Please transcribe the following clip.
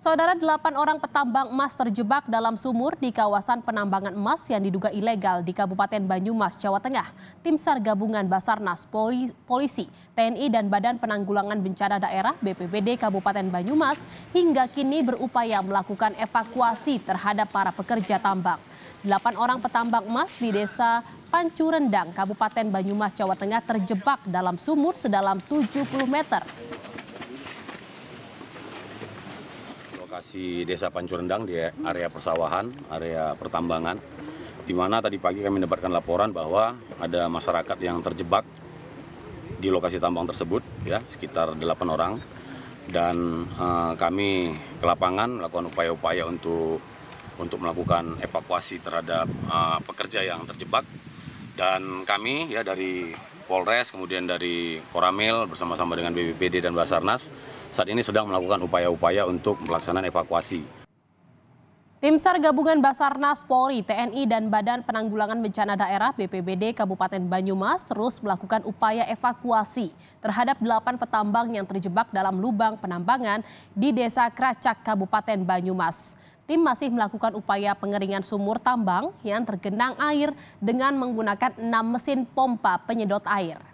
Saudara delapan orang petambang emas terjebak dalam sumur di kawasan penambangan emas yang diduga ilegal di Kabupaten Banyumas, Jawa Tengah. Tim SAR gabungan Basarnas, Polisi, TNI dan Badan Penanggulangan Bencana Daerah BPBD Kabupaten Banyumas hingga kini berupaya melakukan evakuasi terhadap para pekerja tambang. Delapan orang petambang emas di desa Pancurendang, Kabupaten Banyumas, Jawa Tengah terjebak dalam sumur sedalam 70 meter. Lokasi desa Pancurendang di area persawahan, area pertambangan, di mana tadi pagi kami mendapatkan laporan bahwa ada masyarakat yang terjebak di lokasi tambang tersebut, ya sekitar delapan orang, dan uh, kami ke lapangan melakukan upaya-upaya untuk untuk melakukan evakuasi terhadap uh, pekerja yang terjebak dan kami ya dari Polres kemudian dari Koramil bersama-sama dengan BPPD dan Basarnas saat ini sedang melakukan upaya-upaya untuk pelaksanaan evakuasi. Tim SAR gabungan Basarnas Polri, TNI dan Badan Penanggulangan Bencana Daerah BPBD Kabupaten Banyumas terus melakukan upaya evakuasi terhadap delapan petambang yang terjebak dalam lubang penambangan di Desa Kracak Kabupaten Banyumas. Tim masih melakukan upaya pengeringan sumur tambang yang tergenang air dengan menggunakan enam mesin pompa penyedot air.